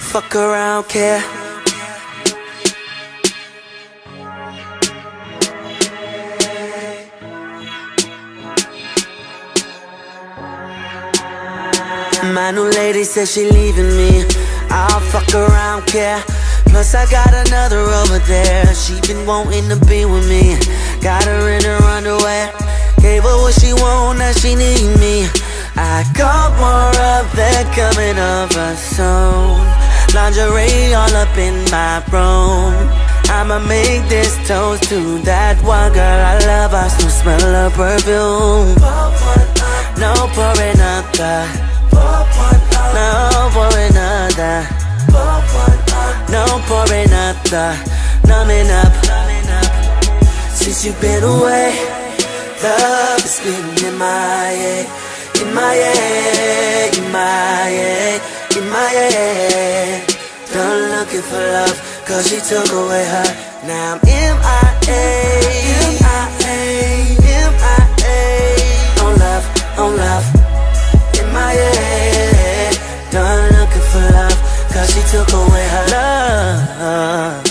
Fuck around, care. My new lady says she leaving me. I'll fuck around, care. Plus I got another over there. She been wanting to be with me. Got her in her underwear. Gave her what she want, she need me. I got more of that coming over soon. Lingerie all up in my room. I'ma make this toast to that one girl I love. I still smell her perfume. No for another. No for another. No for another. Numbing up. Since you've been away, love has been in my head, in my head, in my head, in my head. Done looking for love, cause she took away her. Now I'm MIA, MIA, MIA. On love, on love, in my head. Done looking for love, cause she took away her love.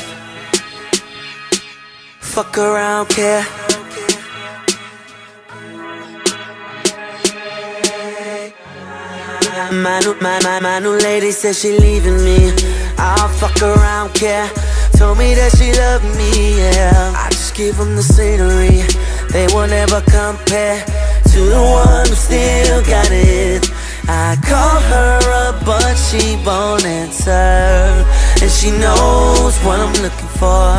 Fuck around, care. My new, my, my, my new lady says she leaving me. I'll fuck around, care. Told me that she loved me, yeah. I just give them the scenery. They will never compare to the one who still got it. I call her up, but she won't answer. And she knows what I'm looking for.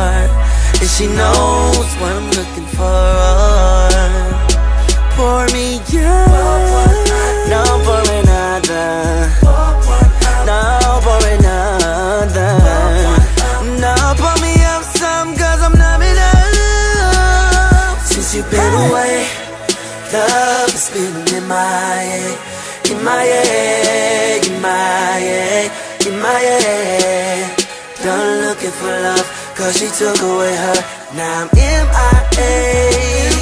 And she knows what I'm looking for. Pour me out. Since you've been away, love has been in my head. In my head, in my head, in my head. Done looking for love, cause she took away her. Now I'm MIA,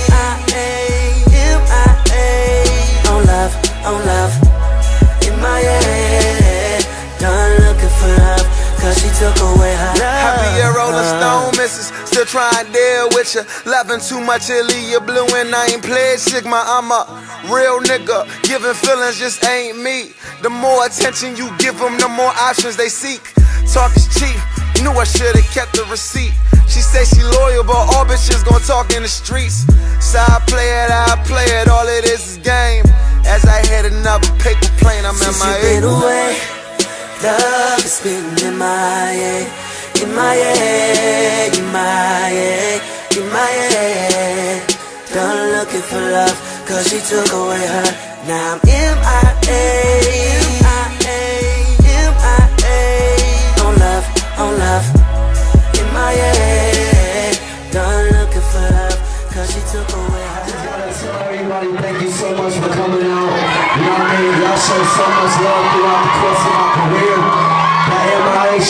MIA, MIA. On love, on love, in my head. Done looking for love, cause she took away Missus, still trying to deal with you. Loving too much, it leave you blue, and I ain't played Sigma. I'm a real nigga, giving feelings just ain't me. The more attention you give them, the more options they seek. Talk is cheap, knew I should've kept the receipt. She say she loyal, but all bitches gon' talk in the streets. So I play it, I play it, all it is is game. As I hit another paper plane, I'm Since in my you've been away, love is been in my head, in my head, in my head, in my head. Done looking for love, cause she took away her. Now I'm MIA, MIA, MIA. On love, on love, in my head. Done looking for love, cause she took away her. gotta tell everybody thank you so much for coming out. You know what I mean? Y'all showed so much love throughout the course of my career.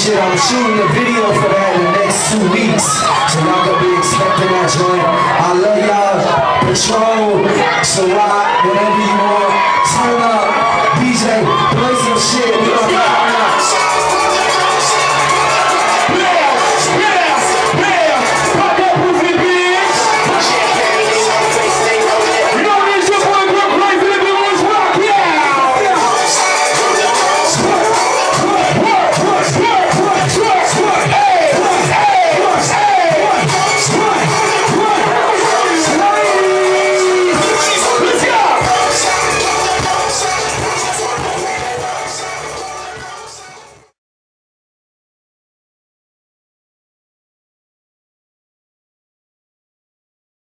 Shit, I'm shooting a video for that in the next two weeks. So y'all gonna be expecting that joint. I love y'all. Patrol, want.